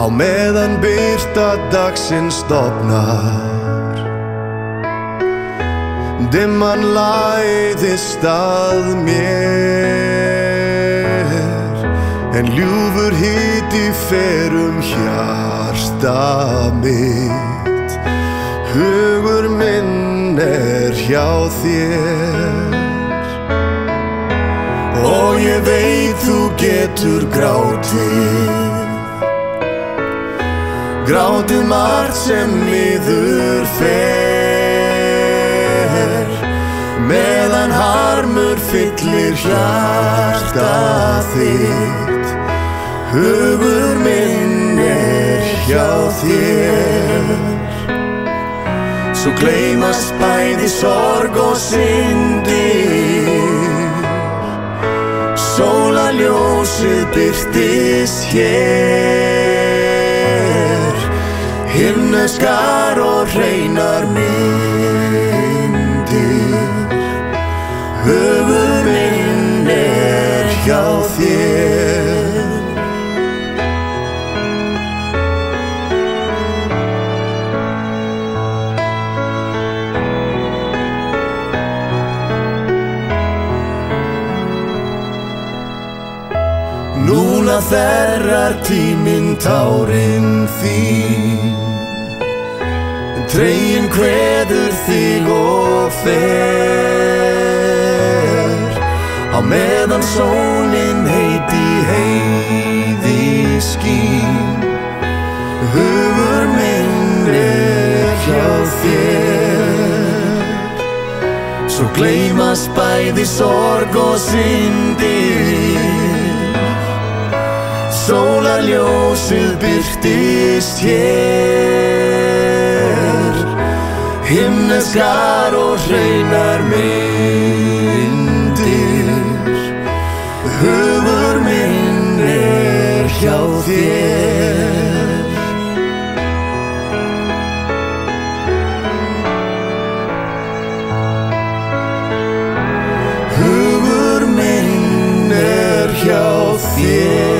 á meðan byrta dagsins stopnar. Dimman læðist að mér En ljúfur hiti ferum hjarta mitt. Hugur minn er hjá þér. Og ég veit þú getur grátið Grátið margt sem miður fer. Meðan harmur fyllir hjarta þitt. Hugur minn er hjá þér. Svo gleymast bæði sorg og syndir Sólaljósið byrtist hér Himneskar og hreinar myndir. Hugur minn er hjá þér. Núna þerrar tíminn tárin þín Tregin kveður þig og fer. Á meðan sólin heiti heiði skín Hugur minn er hjá þér. Svo gleymast bæði sorg og syndir. Sólarljósið byrtist hér himneskar og hreinar myndir. Hugur minn er hjá þér. Hugur minn er hjá þér.